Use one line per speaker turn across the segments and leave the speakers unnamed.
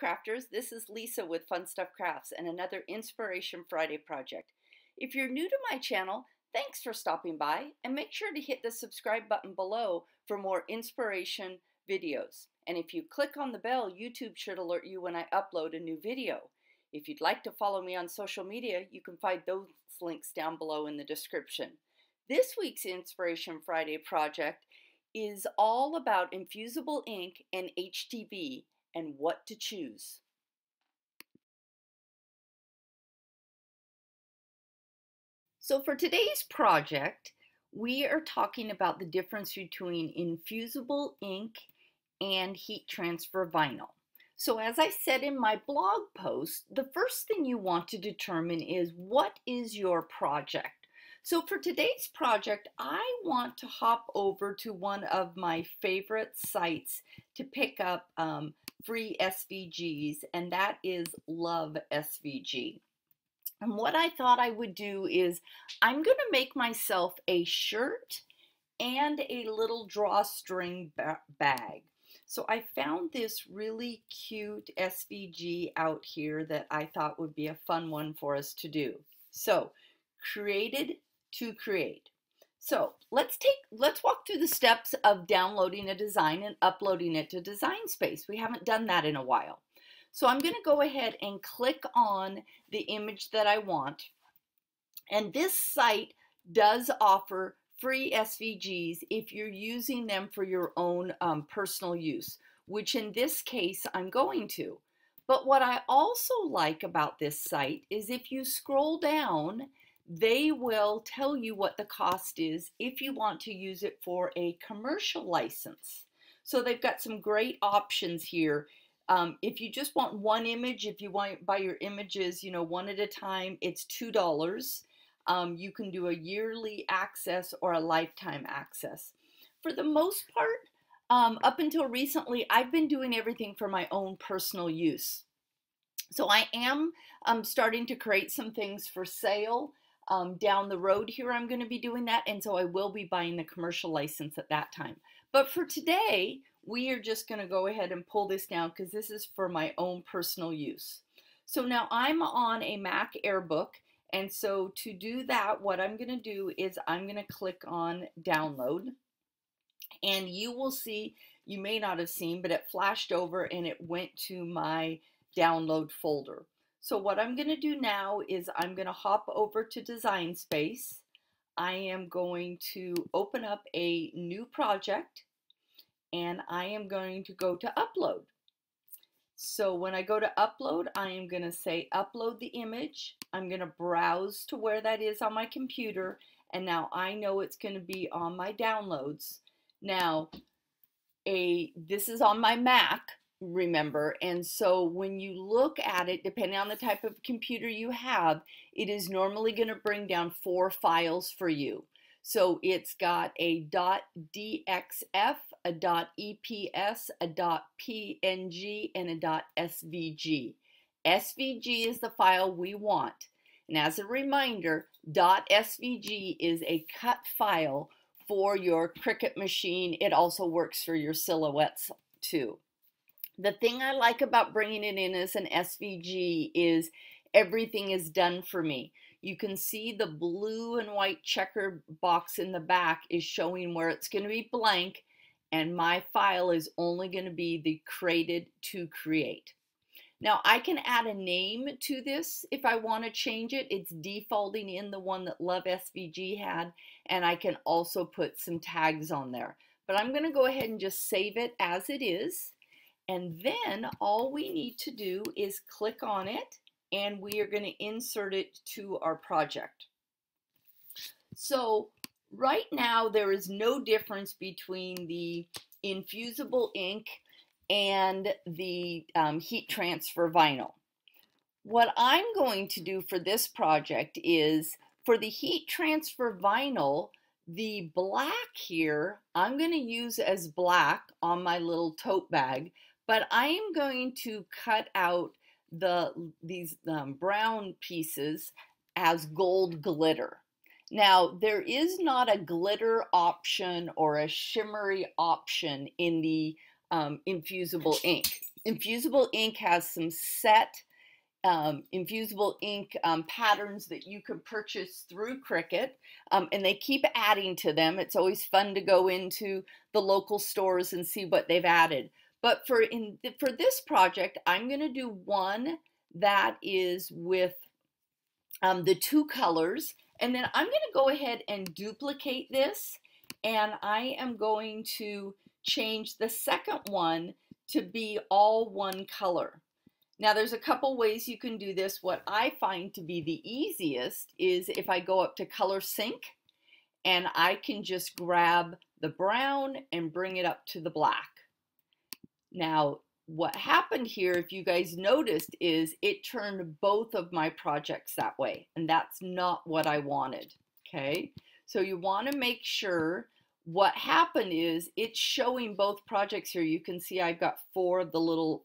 crafters, this is Lisa with Fun Stuff Crafts and another Inspiration Friday project. If you're new to my channel, thanks for stopping by and make sure to hit the subscribe button below for more inspiration videos. And if you click on the bell, YouTube should alert you when I upload a new video. If you'd like to follow me on social media, you can find those links down below in the description. This week's Inspiration Friday project is all about infusible ink and HTV and what to choose. So for today's project, we are talking about the difference between infusible ink and heat transfer vinyl. So as I said in my blog post, the first thing you want to determine is what is your project? So for today's project, I want to hop over to one of my favorite sites to pick up um, free SVGs, and that is Love SVG. And what I thought I would do is I'm going to make myself a shirt and a little drawstring ba bag. So I found this really cute SVG out here that I thought would be a fun one for us to do. So created to create. So let's take, let's walk through the steps of downloading a design and uploading it to Design Space. We haven't done that in a while. So I'm going to go ahead and click on the image that I want. And this site does offer free SVGs if you're using them for your own um, personal use, which in this case I'm going to. But what I also like about this site is if you scroll down they will tell you what the cost is if you want to use it for a commercial license. So they've got some great options here. Um, if you just want one image, if you want to buy your images, you know, one at a time, it's $2. Um, you can do a yearly access or a lifetime access. For the most part, um, up until recently, I've been doing everything for my own personal use. So I am um, starting to create some things for sale um, down the road here, I'm going to be doing that. And so I will be buying the commercial license at that time. But for today, we are just going to go ahead and pull this down because this is for my own personal use. So now I'm on a Mac Airbook. And so to do that, what I'm going to do is I'm going to click on download. And you will see, you may not have seen, but it flashed over and it went to my download folder. So what I'm going to do now is I'm going to hop over to Design Space. I am going to open up a new project and I am going to go to upload. So when I go to upload, I am going to say upload the image. I'm going to browse to where that is on my computer and now I know it's going to be on my downloads. Now, a this is on my Mac, remember. And so when you look at it, depending on the type of computer you have, it is normally going to bring down four files for you. So it's got a .dxf, a .eps, a .png, and a .svg. SVG is the file we want. And as a reminder, .svg is a cut file for your Cricut machine. It also works for your silhouettes too. The thing I like about bringing it in as an SVG is everything is done for me. You can see the blue and white checker box in the back is showing where it's going to be blank and my file is only going to be the created to create. Now I can add a name to this if I want to change it. It's defaulting in the one that Love SVG had and I can also put some tags on there. But I'm going to go ahead and just save it as it is. And then all we need to do is click on it and we are going to insert it to our project. So right now there is no difference between the infusible ink and the um, heat transfer vinyl. What I'm going to do for this project is for the heat transfer vinyl, the black here, I'm going to use as black on my little tote bag but I am going to cut out the these um, brown pieces as gold glitter. Now, there is not a glitter option or a shimmery option in the um, infusible ink. Infusible ink has some set um, infusible ink um, patterns that you can purchase through Cricut, um, and they keep adding to them. It's always fun to go into the local stores and see what they've added. But for in for this project, I'm going to do one that is with um, the two colors, and then I'm going to go ahead and duplicate this, and I am going to change the second one to be all one color. Now there's a couple ways you can do this. What I find to be the easiest is if I go up to color sync and I can just grab the brown and bring it up to the black. Now what happened here, if you guys noticed, is it turned both of my projects that way and that's not what I wanted, okay? So you want to make sure what happened is it's showing both projects here. You can see I've got four of the little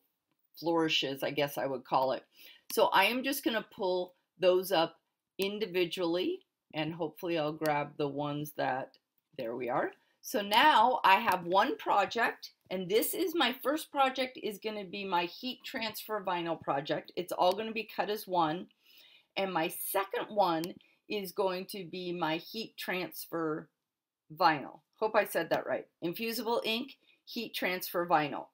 flourishes, I guess I would call it. So I am just going to pull those up individually and hopefully I'll grab the ones that, there we are. So now I have one project and this is my first project is going to be my heat transfer vinyl project. It's all going to be cut as one. And my second one is going to be my heat transfer vinyl. Hope I said that right. Infusible ink, heat transfer vinyl.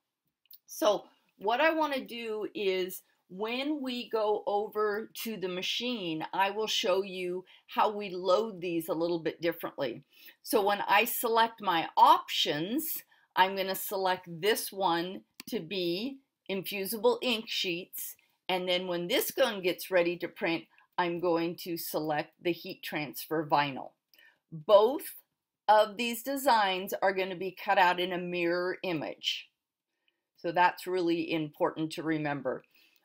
So what I want to do is when we go over to the machine, I will show you how we load these a little bit differently. So when I select my options, I'm going to select this one to be infusible ink sheets. And then when this gun gets ready to print, I'm going to select the heat transfer vinyl. Both of these designs are going to be cut out in a mirror image. So that's really important to remember.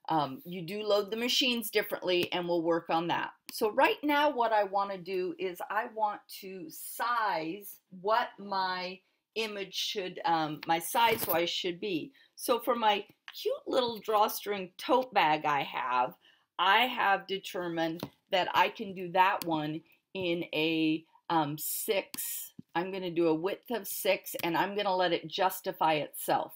Um, you do load the machines differently and we'll work on that. So right now what I want to do is I want to size what my image should, um, my size wise should be. So for my cute little drawstring tote bag I have, I have determined that I can do that one in a um, six. I'm going to do a width of six and I'm going to let it justify itself.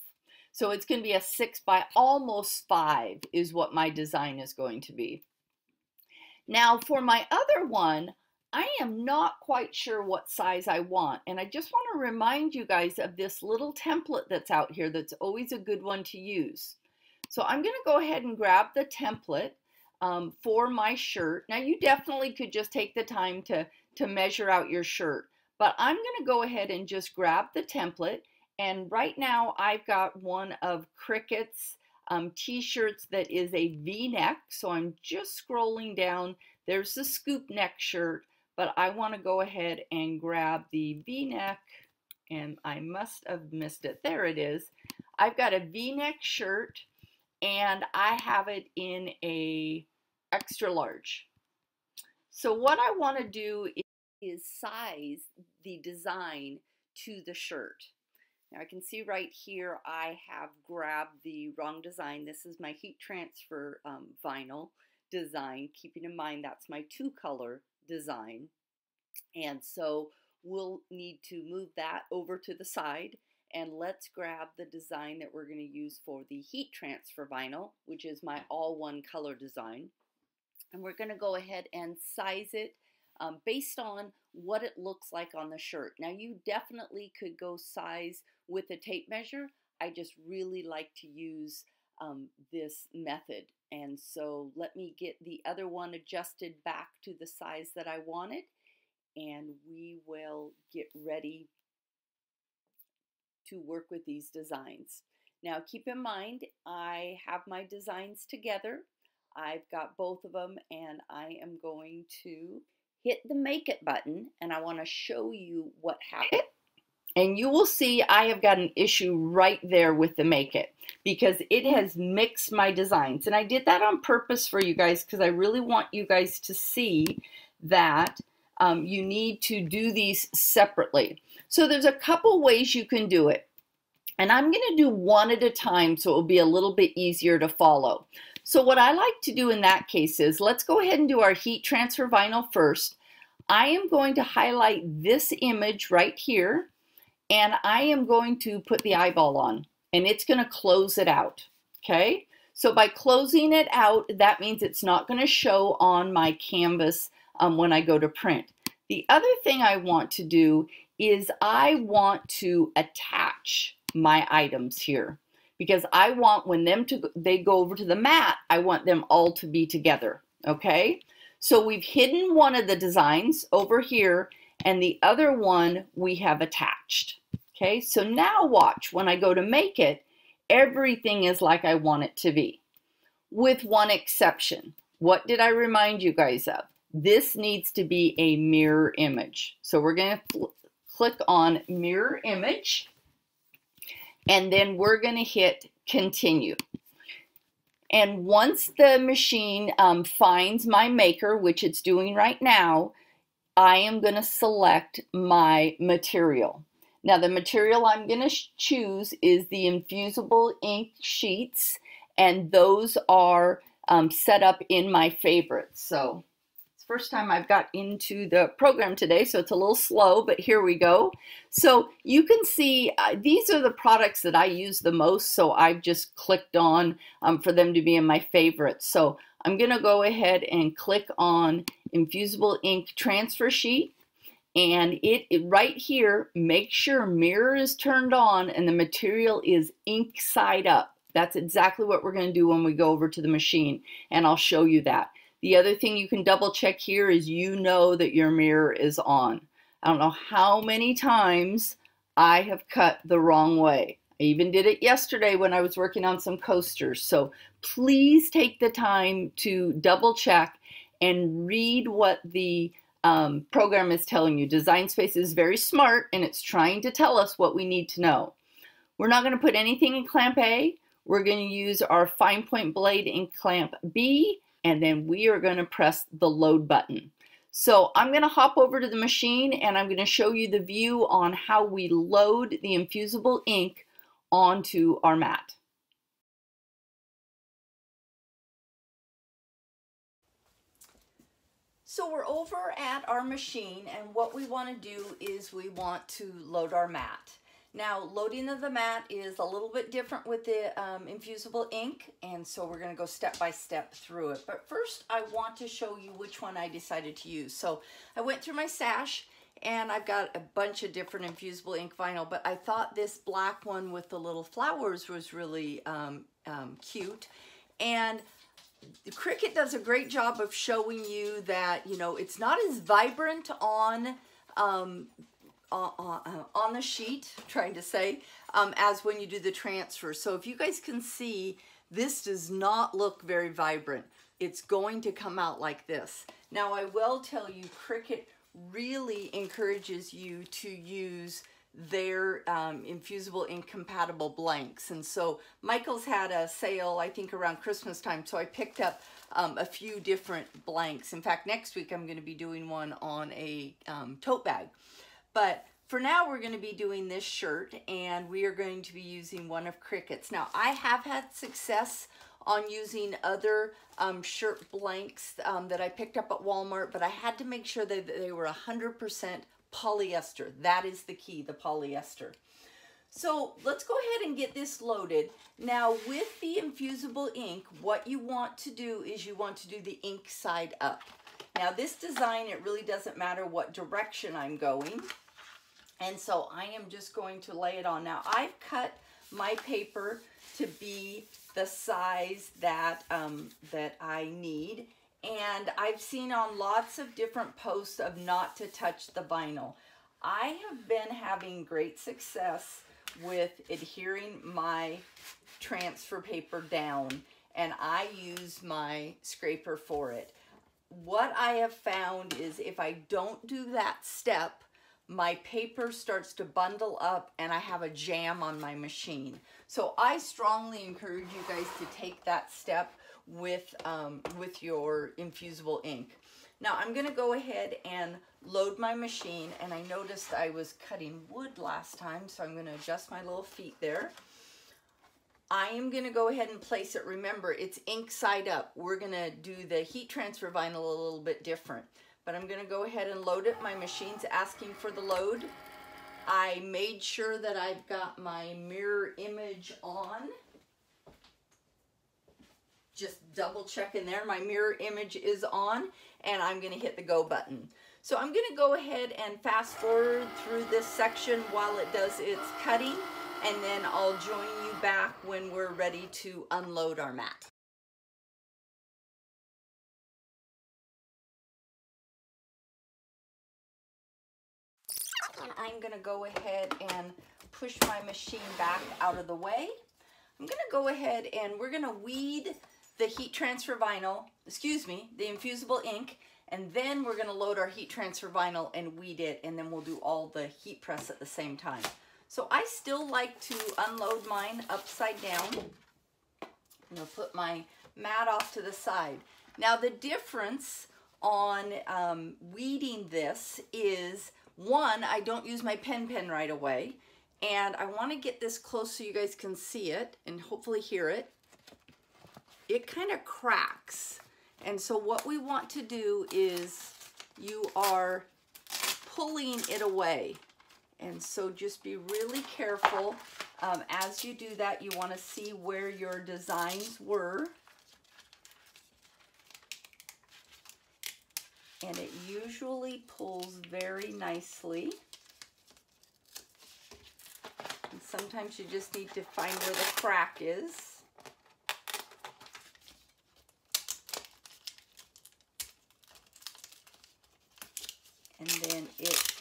So it's going to be a six by almost five is what my design is going to be. Now for my other one, I am not quite sure what size I want. And I just want to remind you guys of this little template that's out here that's always a good one to use. So I'm going to go ahead and grab the template um, for my shirt. Now you definitely could just take the time to, to measure out your shirt. But I'm going to go ahead and just grab the template and right now I've got one of Cricut's um, t-shirts that is a v-neck. So I'm just scrolling down. There's the scoop neck shirt, but I want to go ahead and grab the v-neck and I must have missed it. There it is. I've got a v-neck shirt and I have it in a extra large. So what I want to do is size the design to the shirt. Now I can see right here I have grabbed the wrong design. This is my heat transfer um, vinyl design, keeping in mind that's my two color design. And so we'll need to move that over to the side and let's grab the design that we're going to use for the heat transfer vinyl, which is my all one color design. And we're going to go ahead and size it um, based on what it looks like on the shirt. Now you definitely could go size with a tape measure. I just really like to use um, this method. And so let me get the other one adjusted back to the size that I wanted and we will get ready to work with these designs. Now keep in mind I have my designs together. I've got both of them and I am going to hit the make it button and I want to show you what happened. And you will see I have got an issue right there with the make it because it has mixed my designs. And I did that on purpose for you guys because I really want you guys to see that um, you need to do these separately. So there's a couple ways you can do it. And I'm going to do one at a time so it will be a little bit easier to follow. So what I like to do in that case is let's go ahead and do our heat transfer vinyl first. I am going to highlight this image right here and I am going to put the eyeball on and it's going to close it out. okay? So by closing it out, that means it's not going to show on my canvas um, when I go to print. The other thing I want to do is I want to attach my items here because I want when them to they go over to the mat, I want them all to be together, okay? So we've hidden one of the designs over here and the other one we have attached. Okay, so now watch, when I go to make it, everything is like I want it to be, with one exception. What did I remind you guys of? This needs to be a mirror image. So we're going to click on mirror image, and then we're going to hit continue. And once the machine um, finds my maker, which it's doing right now, I am going to select my material. Now the material I'm going to choose is the infusible ink sheets and those are um, set up in my favorites. So it's first time I've got into the program today so it's a little slow but here we go. So you can see uh, these are the products that I use the most so I've just clicked on um, for them to be in my favorites. So I'm going to go ahead and click on infusible ink transfer sheet. And it, it, right here make sure mirror is turned on and the material is ink side up. That's exactly what we're going to do when we go over to the machine and I'll show you that. The other thing you can double check here is you know that your mirror is on. I don't know how many times I have cut the wrong way. I even did it yesterday when I was working on some coasters. So please take the time to double check and read what the um, program is telling you. Design Space is very smart and it's trying to tell us what we need to know. We're not going to put anything in clamp A. We're going to use our fine point blade in clamp B and then we are going to press the load button. So I'm going to hop over to the machine and I'm going to show you the view on how we load the infusible ink onto our mat. So we're over at our machine and what we want to do is we want to load our mat. Now loading of the mat is a little bit different with the um, infusible ink and so we're going to go step by step through it. But first I want to show you which one I decided to use. So I went through my sash and I've got a bunch of different infusible ink vinyl but I thought this black one with the little flowers was really um, um, cute and Cricut does a great job of showing you that, you know, it's not as vibrant on, um, on, uh, on the sheet, trying to say, um, as when you do the transfer. So if you guys can see, this does not look very vibrant. It's going to come out like this. Now I will tell you, Cricut really encourages you to use their um, infusible ink compatible blanks. And so Michael's had a sale, I think around Christmas time, so I picked up um, a few different blanks. In fact, next week I'm going to be doing one on a um, tote bag. But for now, we're going to be doing this shirt, and we are going to be using one of Cricut's. Now, I have had success on using other um, shirt blanks um, that I picked up at Walmart, but I had to make sure that they were 100% polyester. That is the key, the polyester. So let's go ahead and get this loaded. Now with the infusible ink, what you want to do is you want to do the ink side up. Now this design, it really doesn't matter what direction I'm going. And so I am just going to lay it on. Now I've cut my paper to be the size that, um, that I need. And I've seen on lots of different posts of not to touch the vinyl. I have been having great success with adhering my transfer paper down and I use my scraper for it. What I have found is if I don't do that step, my paper starts to bundle up and I have a jam on my machine. So I strongly encourage you guys to take that step with, um, with your infusible ink. Now I'm gonna go ahead and load my machine and I noticed I was cutting wood last time so I'm gonna adjust my little feet there. I am gonna go ahead and place it. Remember, it's ink side up. We're gonna do the heat transfer vinyl a little bit different. But I'm gonna go ahead and load it. My machine's asking for the load. I made sure that I've got my mirror image on. Just double checking there. My mirror image is on and I'm gonna hit the go button. So I'm gonna go ahead and fast forward through this section while it does its cutting and then I'll join you back when we're ready to unload our mat. And I'm gonna go ahead and push my machine back out of the way. I'm gonna go ahead and we're gonna weed the heat transfer vinyl, excuse me, the infusible ink, and then we're gonna load our heat transfer vinyl and weed it, and then we'll do all the heat press at the same time. So I still like to unload mine upside down. I'm gonna put my mat off to the side. Now the difference on um, weeding this is one, I don't use my pen pen right away. And I wanna get this close so you guys can see it and hopefully hear it it kind of cracks. And so what we want to do is you are pulling it away. And so just be really careful. Um, as you do that, you want to see where your designs were. And it usually pulls very nicely. And sometimes you just need to find where the crack is. and then it,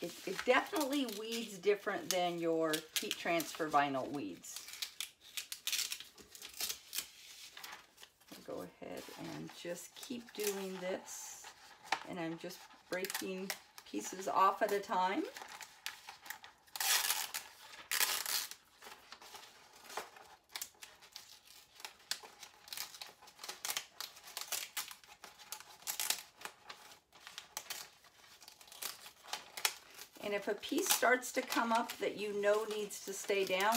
it, it definitely weeds different than your heat transfer vinyl weeds. I'll go ahead and just keep doing this and I'm just breaking pieces off at a time. And if a piece starts to come up that you know needs to stay down,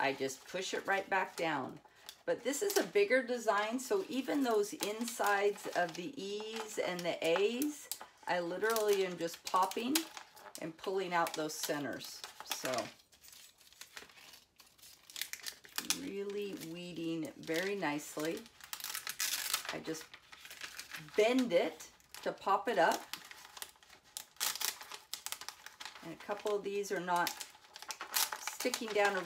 I just push it right back down. But this is a bigger design, so even those insides of the E's and the A's, I literally am just popping and pulling out those centers. So really weeding very nicely. I just bend it to pop it up. And a couple of these are not sticking down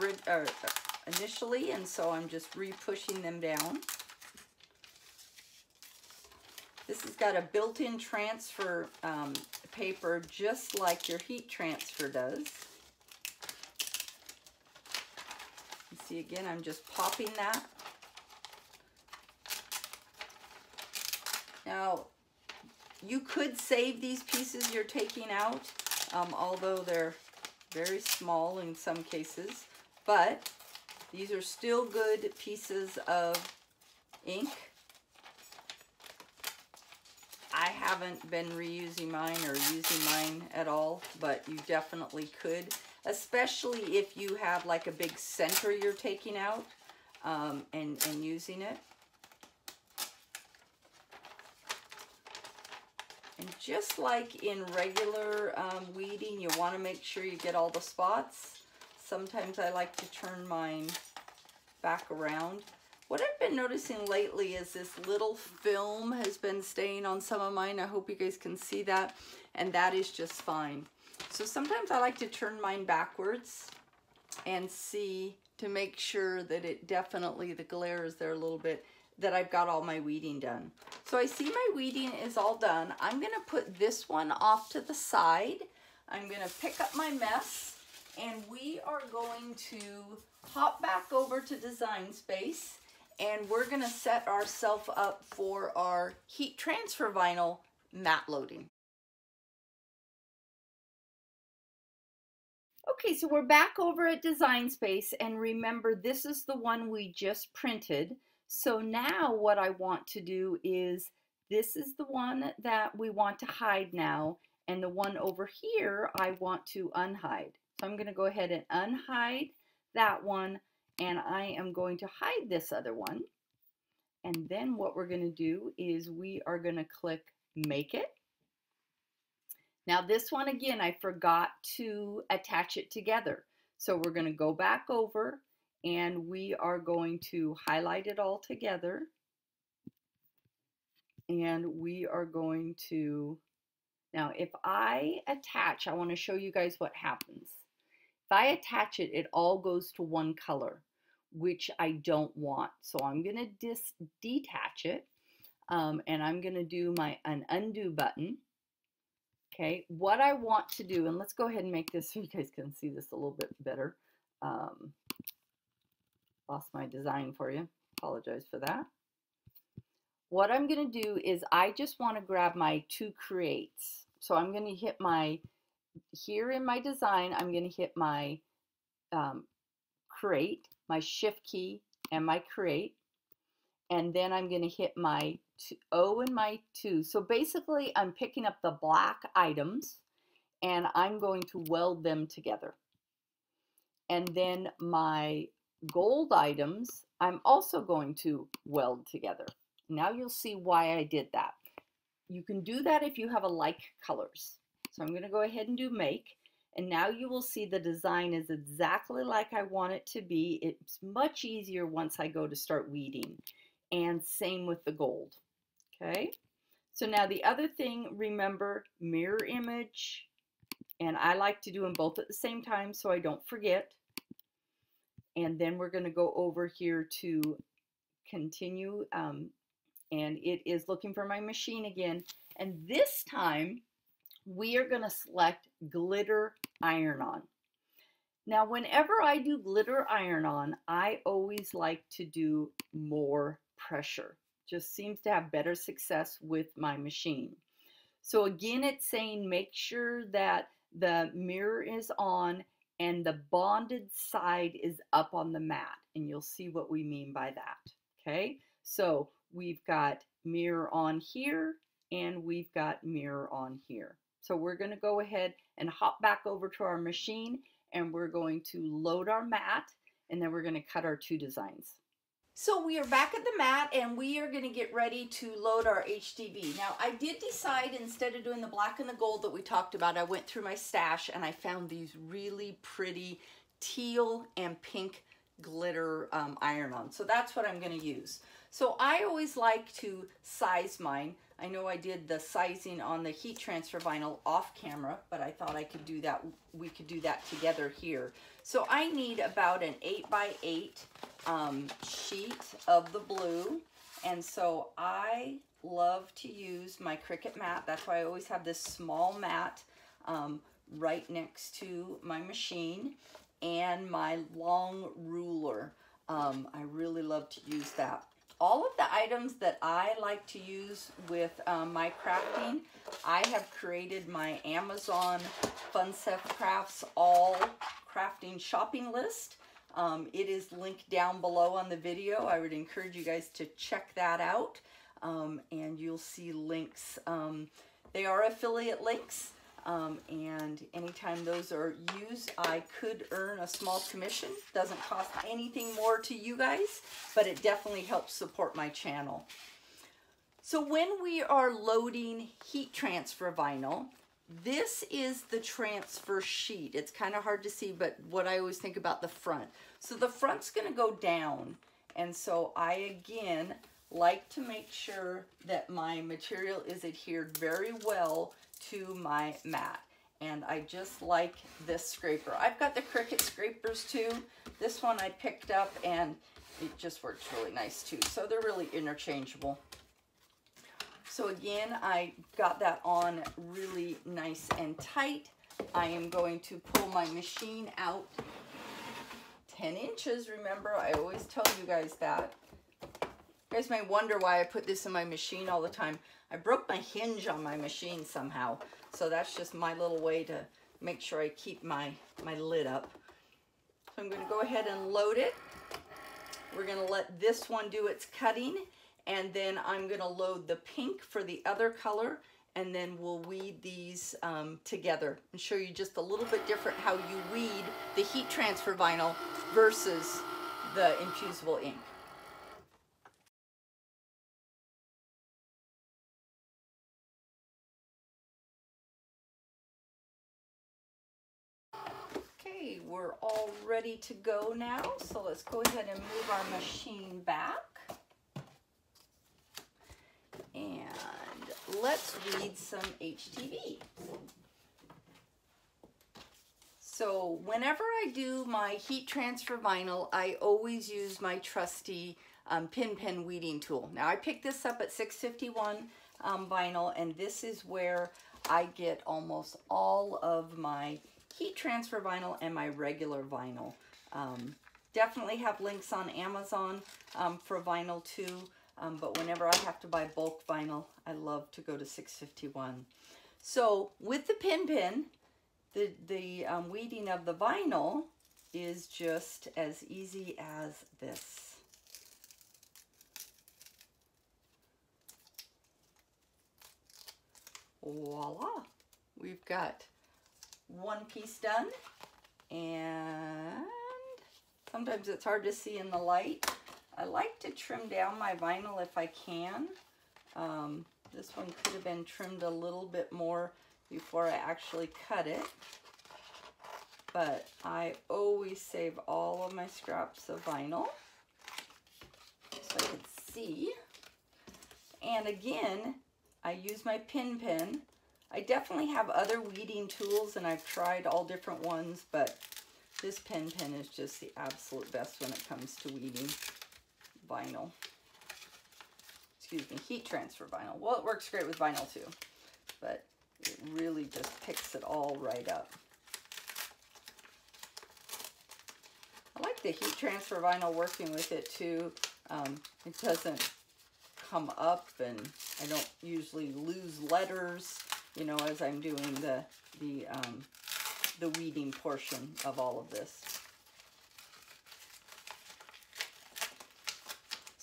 initially, and so I'm just re-pushing them down. This has got a built-in transfer um, paper just like your heat transfer does. You see again, I'm just popping that. Now, you could save these pieces you're taking out um, although they're very small in some cases. But these are still good pieces of ink. I haven't been reusing mine or using mine at all, but you definitely could, especially if you have like a big center you're taking out um, and, and using it. And just like in regular um, weeding, you want to make sure you get all the spots. Sometimes I like to turn mine back around. What I've been noticing lately is this little film has been staying on some of mine. I hope you guys can see that. And that is just fine. So sometimes I like to turn mine backwards and see to make sure that it definitely, the glare is there a little bit that I've got all my weeding done. So I see my weeding is all done. I'm gonna put this one off to the side. I'm gonna pick up my mess and we are going to hop back over to Design Space and we're gonna set ourselves up for our heat transfer vinyl mat loading. Okay, so we're back over at Design Space and remember this is the one we just printed. So now what I want to do is, this is the one that we want to hide now, and the one over here I want to unhide. So I'm gonna go ahead and unhide that one, and I am going to hide this other one. And then what we're gonna do is we are gonna click Make It. Now this one, again, I forgot to attach it together. So we're gonna go back over and we are going to highlight it all together and we are going to, now if I attach, I want to show you guys what happens. If I attach it, it all goes to one color, which I don't want. So I'm going to detach it, um, and I'm going to do my an undo button. Okay, what I want to do, and let's go ahead and make this so you guys can see this a little bit better. Um, lost my design for you. Apologize for that. What I'm going to do is I just want to grab my two creates. So I'm going to hit my, here in my design, I'm going to hit my um, create, my shift key and my create. And then I'm going to hit my two, O and my 2. So basically I'm picking up the black items and I'm going to weld them together. And then my gold items, I'm also going to weld together. Now you'll see why I did that. You can do that if you have a like colors. So I'm going to go ahead and do make. And now you will see the design is exactly like I want it to be. It's much easier once I go to start weeding. And same with the gold. Okay. So now the other thing, remember mirror image. And I like to do them both at the same time so I don't forget. And then we're going to go over here to continue. Um, and it is looking for my machine again. And this time we are going to select glitter iron on. Now, whenever I do glitter iron on, I always like to do more pressure. Just seems to have better success with my machine. So again, it's saying make sure that the mirror is on and the bonded side is up on the mat. And you'll see what we mean by that. Okay, so we've got mirror on here and we've got mirror on here. So we're going to go ahead and hop back over to our machine and we're going to load our mat and then we're going to cut our two designs. So we are back at the mat and we are going to get ready to load our HTV. Now I did decide instead of doing the black and the gold that we talked about, I went through my stash and I found these really pretty teal and pink glitter um, iron-on. So that's what I'm going to use. So I always like to size mine. I know I did the sizing on the heat transfer vinyl off camera, but I thought I could do that. We could do that together here. So I need about an 8 by 8 um, sheet of the blue. And so I love to use my Cricut mat. That's why I always have this small mat um, right next to my machine and my long ruler. Um, I really love to use that. All of the items that I like to use with um, my crafting, I have created my Amazon Fun Stuff Crafts all crafting shopping list. Um, it is linked down below on the video. I would encourage you guys to check that out. Um, and you'll see links. Um, they are affiliate links. Um, and anytime those are used, I could earn a small commission. Doesn't cost anything more to you guys, but it definitely helps support my channel. So when we are loading heat transfer vinyl, this is the transfer sheet. It's kind of hard to see, but what I always think about the front. So the front's going to go down. And so I, again, like to make sure that my material is adhered very well to my mat. And I just like this scraper. I've got the Cricut scrapers too. This one I picked up and it just works really nice too. So they're really interchangeable. So again, I got that on really nice and tight. I am going to pull my machine out 10 inches. Remember, I always tell you guys that. You guys may wonder why I put this in my machine all the time. I broke my hinge on my machine somehow. So that's just my little way to make sure I keep my, my lid up. So I'm going to go ahead and load it. We're going to let this one do its cutting and then I'm gonna load the pink for the other color and then we'll weed these um, together and show you just a little bit different how you weed the heat transfer vinyl versus the infusible ink. Okay, we're all ready to go now. So let's go ahead and move our machine back. And let's read some HTV. So whenever I do my heat transfer vinyl, I always use my trusty um, pin weeding tool. Now I picked this up at 651 um, vinyl and this is where I get almost all of my heat transfer vinyl and my regular vinyl. Um, definitely have links on Amazon um, for vinyl too, um, but whenever I have to buy bulk vinyl, I love to go to 651. So with the pin pin, the, the um, weeding of the vinyl is just as easy as this. voila we've got one piece done and sometimes it's hard to see in the light I like to trim down my vinyl if I can. Um, this one could have been trimmed a little bit more before I actually cut it. But I always save all of my scraps of vinyl so I can see. And again I use my pin pin. I definitely have other weeding tools and I've tried all different ones, but this pin pen is just the absolute best when it comes to weeding vinyl. Excuse me, heat transfer vinyl. Well, it works great with vinyl too, but it really just picks it all right up. I like the heat transfer vinyl working with it too. Um, it doesn't come up and I don't usually lose letters, you know, as I'm doing the, the, um, the weeding portion of all of this.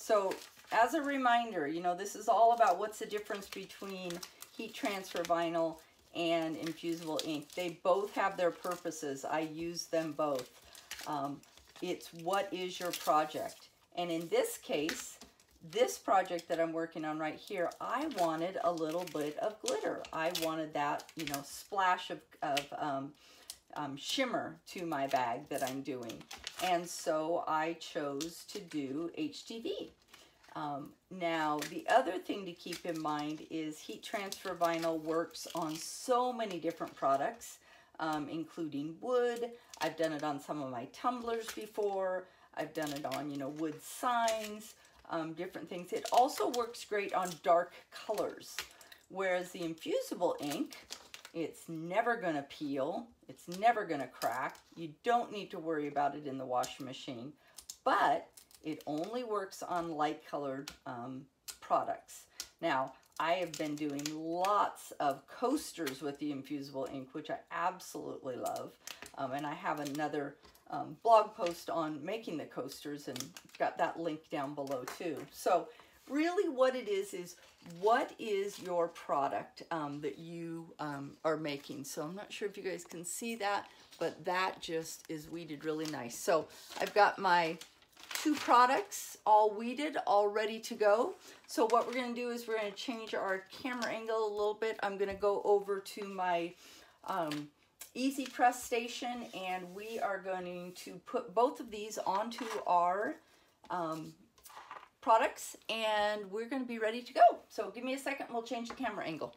So as a reminder, you know, this is all about what's the difference between heat transfer vinyl and infusible ink. They both have their purposes. I use them both. Um, it's what is your project. And in this case, this project that I'm working on right here, I wanted a little bit of glitter. I wanted that, you know, splash of, of um, um, shimmer to my bag that I'm doing. And so I chose to do HTV. Um, now, the other thing to keep in mind is heat transfer vinyl works on so many different products, um, including wood. I've done it on some of my tumblers before. I've done it on, you know, wood signs um, different things. It also works great on dark colors, whereas the infusible ink, it's never going to peel. It's never going to crack. You don't need to worry about it in the washing machine, but it only works on light colored um, products. Now, I have been doing lots of coasters with the infusible ink, which I absolutely love. Um, and I have another um, blog post on making the coasters and got that link down below too. So really what it is is what is your product um, that you um, are making. So I'm not sure if you guys can see that, but that just is weeded really nice. So I've got my two products all weeded, all ready to go. So what we're gonna do is we're gonna change our camera angle a little bit. I'm gonna go over to my um, easy press station and we are going to put both of these onto our um, products and we're going to be ready to go. So give me a second we'll change the camera angle.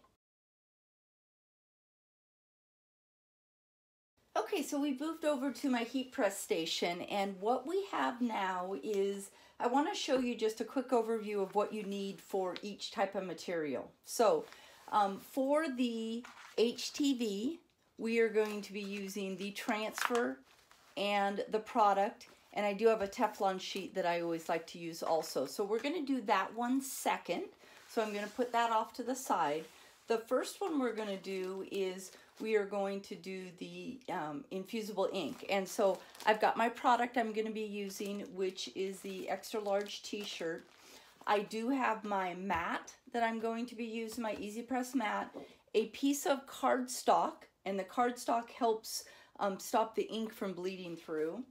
Okay, so we moved over to my heat press station and what we have now is I want to show you just a quick overview of what you need for each type of material. So um, for the HTV, we are going to be using the transfer and the product and I do have a Teflon sheet that I always like to use also. So we're going to do that one second. So I'm going to put that off to the side. The first one we're going to do is we are going to do the um, infusible ink. And so I've got my product I'm going to be using, which is the extra large t-shirt. I do have my mat that I'm going to be using, my Easy Press mat, a piece of cardstock and the cardstock helps um, stop the ink from bleeding through.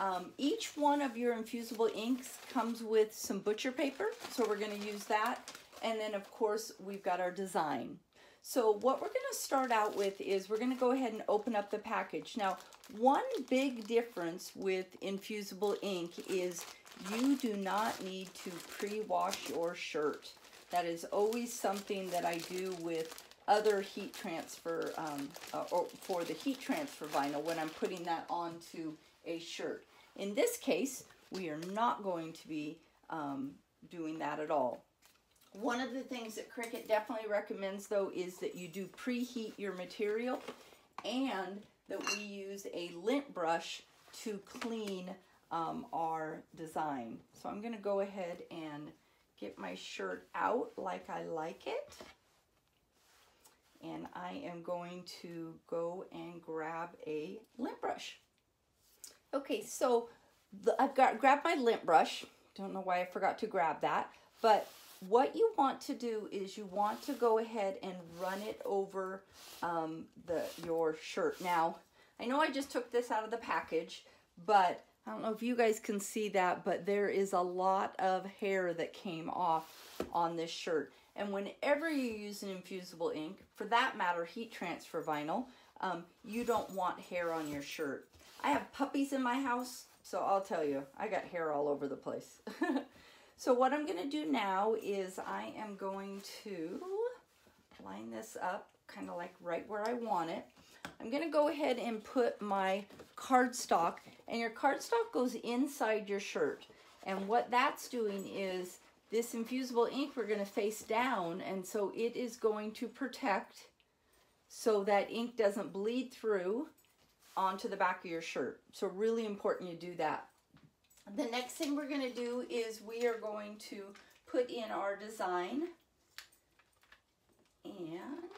Um, each one of your infusible inks comes with some butcher paper, so we're going to use that. And then, of course, we've got our design. So what we're going to start out with is we're going to go ahead and open up the package. Now, one big difference with infusible ink is you do not need to pre-wash your shirt. That is always something that I do with other heat transfer um, uh, or for the heat transfer vinyl when I'm putting that onto a shirt. In this case, we are not going to be um, doing that at all. One of the things that Cricut definitely recommends though is that you do preheat your material and that we use a lint brush to clean um, our design. So I'm going to go ahead and get my shirt out like I like it. And I am going to go and grab a lint brush. Okay, so the, I've got grabbed my lint brush. Don't know why I forgot to grab that. But what you want to do is you want to go ahead and run it over um, the your shirt. Now, I know I just took this out of the package, but I don't know if you guys can see that, but there is a lot of hair that came off on this shirt. And whenever you use an infusible ink, for that matter, heat transfer vinyl, um, you don't want hair on your shirt. I have puppies in my house, so I'll tell you, I got hair all over the place. so what I'm going to do now is I am going to line this up kind of like right where I want it. I'm going to go ahead and put my cardstock, and your cardstock goes inside your shirt. And what that's doing is this infusible ink we're going to face down, and so it is going to protect so that ink doesn't bleed through onto the back of your shirt. So really important you do that. The next thing we're going to do is we are going to put in our design. And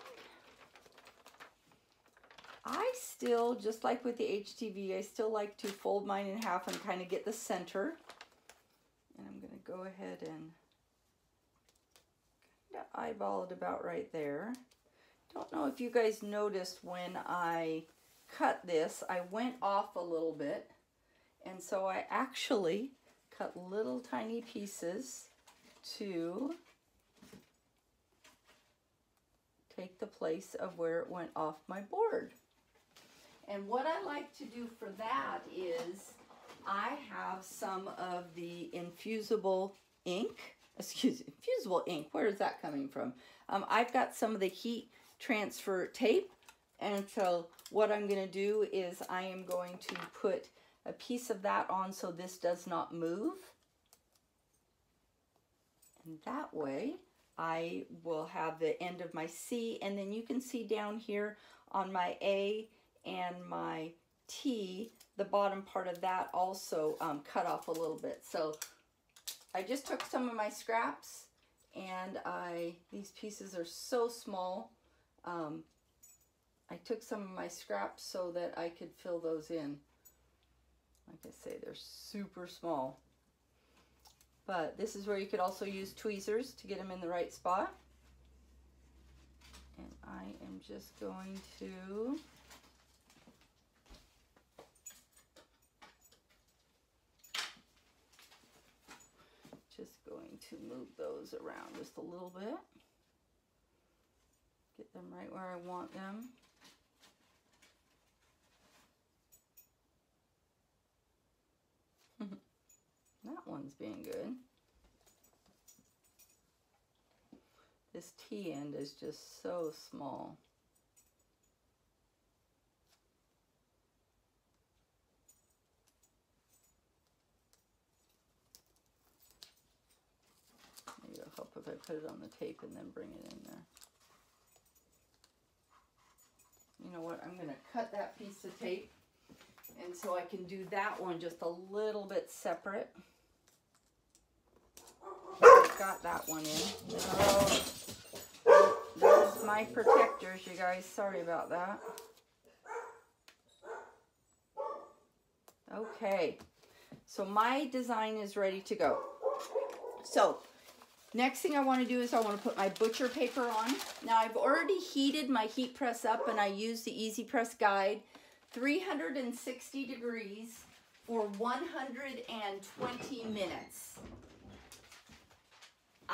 I still, just like with the HTV, I still like to fold mine in half and kind of get the center. And I'm going to go ahead and kind of eyeball it about right there. Don't know if you guys noticed when I cut this, I went off a little bit. And so I actually cut little tiny pieces to take the place of where it went off my board. And what I like to do for that is I have some of the infusible ink, excuse me, infusible ink, where is that coming from? Um, I've got some of the heat transfer tape, and so what I'm going to do is I am going to put a piece of that on so this does not move. And that way I will have the end of my C, and then you can see down here on my A and my T, the bottom part of that also um, cut off a little bit. So I just took some of my scraps and I, these pieces are so small. Um, I took some of my scraps so that I could fill those in. Like I say, they're super small. But this is where you could also use tweezers to get them in the right spot. And I am just going to just going to move those around just a little bit. Get them right where I want them. That one's being good. This T end is just so small. Maybe it'll help if I put it on the tape and then bring it in there. You know what, I'm going to cut that piece of tape and so I can do that one just a little bit separate. Got that one in. There's my protectors, you guys. Sorry about that. Okay, so my design is ready to go. So Next thing I want to do is I want to put my butcher paper on. Now I've already heated my heat press up and I use the Easy Press Guide 360 degrees for 120 minutes.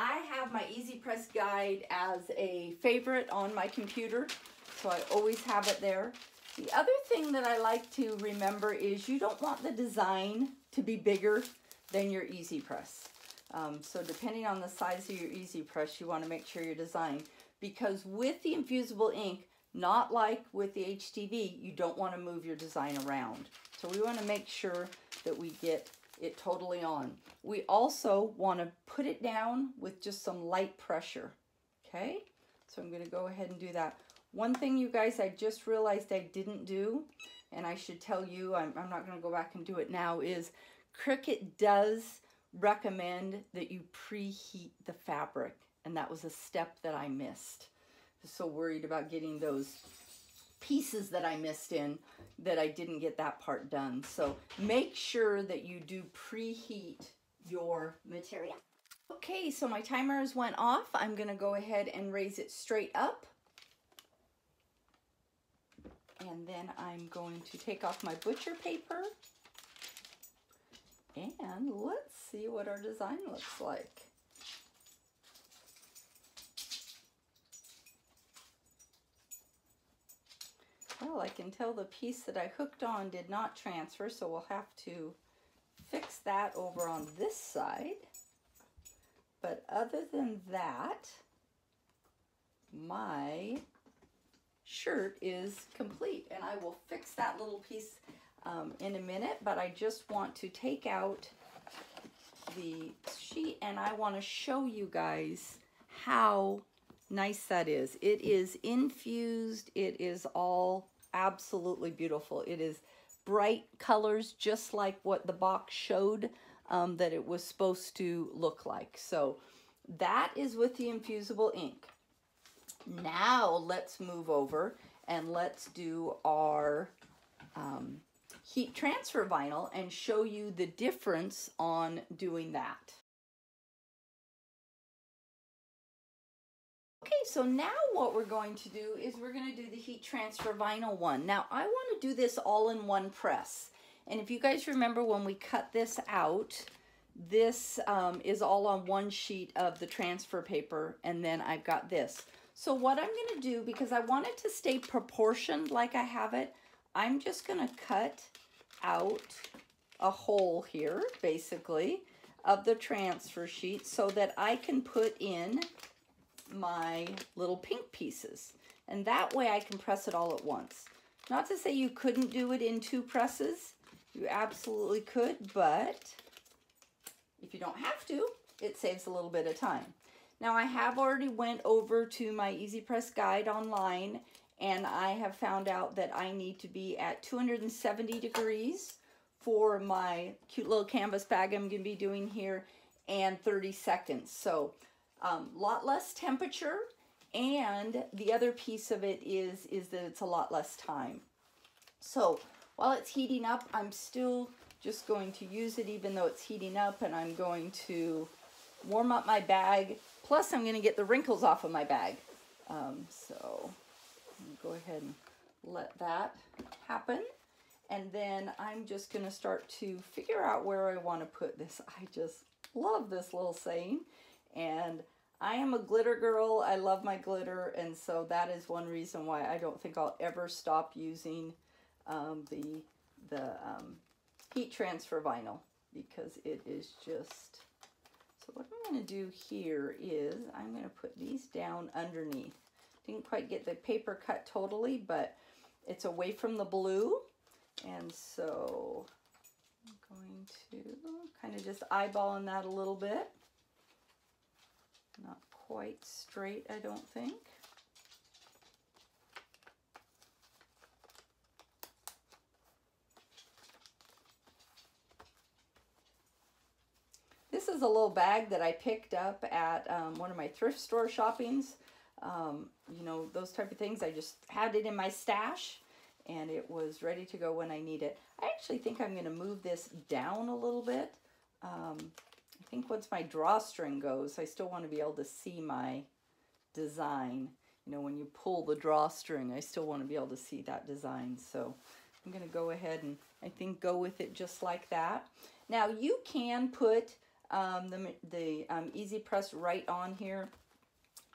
I have my Easy Press Guide as a favorite on my computer, so I always have it there. The other thing that I like to remember is you don't want the design to be bigger than your Easy Press. Um, so depending on the size of your Easy Press, you want to make sure your design. Because with the infusible ink, not like with the HTV, you don't want to move your design around. So we want to make sure that we get it totally on. We also want to put it down with just some light pressure. Okay, so I'm going to go ahead and do that. One thing, you guys, I just realized I didn't do, and I should tell you, I'm, I'm not going to go back and do it now, is Cricut does recommend that you preheat the fabric, and that was a step that I missed. So worried about getting those pieces that I missed in that I didn't get that part done. So make sure that you do preheat your material. Okay, so my timers went off. I'm gonna go ahead and raise it straight up. And then I'm going to take off my butcher paper. And let's see what our design looks like. Well, I can tell the piece that I hooked on did not transfer, so we'll have to fix that over on this side. But other than that, my shirt is complete. And I will fix that little piece um, in a minute, but I just want to take out the sheet and I want to show you guys how nice that is. It is infused. It is all absolutely beautiful. It is bright colors, just like what the box showed um, that it was supposed to look like. So that is with the infusible ink. Now let's move over and let's do our um, heat transfer vinyl and show you the difference on doing that. So now what we're going to do is we're going to do the heat transfer vinyl one. Now I want to do this all in one press. And if you guys remember when we cut this out, this um, is all on one sheet of the transfer paper and then I've got this. So what I'm going to do, because I want it to stay proportioned like I have it, I'm just going to cut out a hole here, basically, of the transfer sheet so that I can put in my little pink pieces. And that way I can press it all at once. Not to say you couldn't do it in two presses. You absolutely could, but if you don't have to, it saves a little bit of time. Now I have already went over to my Easy Press guide online and I have found out that I need to be at 270 degrees for my cute little canvas bag I'm going to be doing here and 30 seconds. So um, lot less temperature and the other piece of it is is that it's a lot less time. So while it's heating up I'm still just going to use it even though it's heating up and I'm going to warm up my bag. Plus I'm going to get the wrinkles off of my bag. Um, so go ahead and let that happen. And then I'm just going to start to figure out where I want to put this. I just love this little saying and I am a glitter girl. I love my glitter, and so that is one reason why I don't think I'll ever stop using um, the the um, heat transfer vinyl because it is just. So what I'm going to do here is I'm going to put these down underneath. Didn't quite get the paper cut totally, but it's away from the blue, and so I'm going to kind of just eyeball eyeballing that a little bit. Not quite straight, I don't think. This is a little bag that I picked up at um, one of my thrift store shoppings. Um, you know, those type of things. I just had it in my stash and it was ready to go when I need it. I actually think I'm going to move this down a little bit. Um, I think once my drawstring goes, I still want to be able to see my design. You know, when you pull the drawstring, I still want to be able to see that design. So I'm going to go ahead and I think go with it just like that. Now you can put um, the, the um, Easy Press right on here.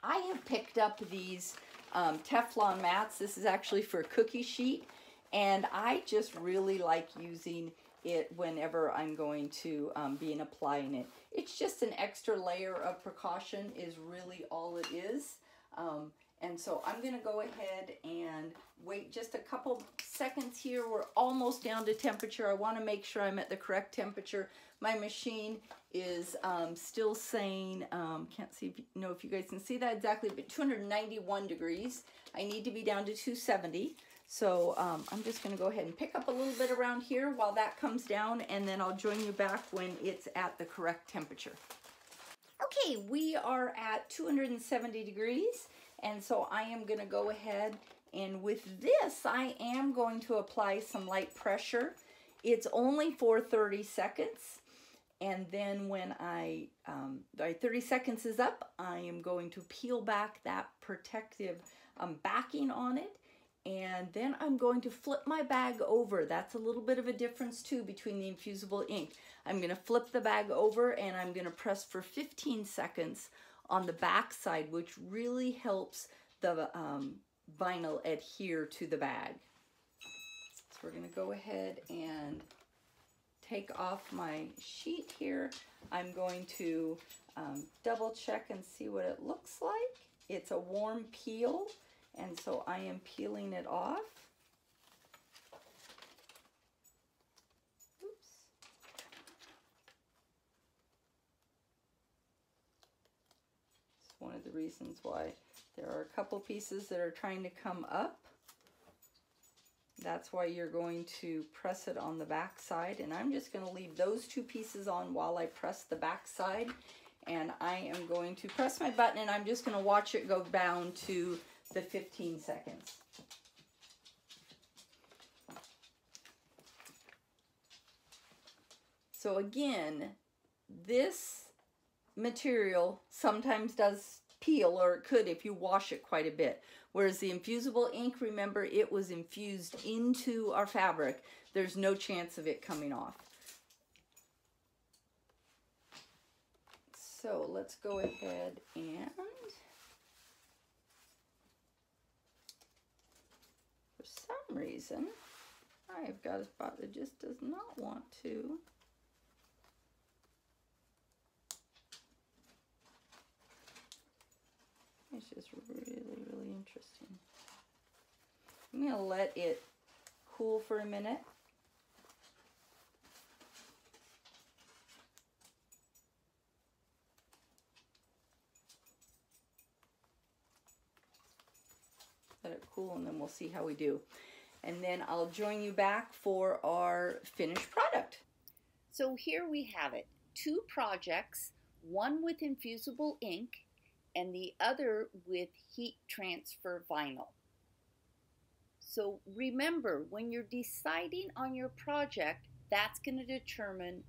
I have picked up these um, Teflon mats. This is actually for a cookie sheet. And I just really like using it whenever I'm going to um, be in applying it. It's just an extra layer of precaution is really all it is. Um, and so I'm to go ahead and wait just a couple seconds here. We're almost down to temperature. I want to make sure I'm at the correct temperature. My machine is um, still saying, um, can't see if you know if you guys can see that exactly, but 291 degrees. I need to be down to 270. So um, I'm just going to go ahead and pick up a little bit around here while that comes down, and then I'll join you back when it's at the correct temperature. Okay, we are at 270 degrees, and so I am going to go ahead and with this, I am going to apply some light pressure. It's only for 30 seconds. And then when I, um, 30 seconds is up, I am going to peel back that protective um, backing on it. And then I'm going to flip my bag over. That's a little bit of a difference too between the infusible ink. I'm gonna flip the bag over and I'm gonna press for 15 seconds on the back side, which really helps the um, vinyl adhere to the bag. So we're gonna go ahead and take off my sheet here. I'm going to um, double check and see what it looks like. It's a warm peel, and so I am peeling it off. Oops. It's one of the reasons why there are a couple pieces that are trying to come up. That's why you're going to press it on the back side. And I'm just going to leave those two pieces on while I press the back side. And I am going to press my button and I'm just going to watch it go down to the 15 seconds. So again, this material sometimes does peel, or it could if you wash it quite a bit. Whereas the infusible ink, remember, it was infused into our fabric. There's no chance of it coming off. So let's go ahead and for some reason I've got a spot that just does not want to It's just really, really interesting. I'm going to let it cool for a minute. Let it cool and then we'll see how we do. And then I'll join you back for our finished product. So here we have it. Two projects, one with infusible ink and the other with heat transfer vinyl. So remember, when you're deciding on your project, that's going to determine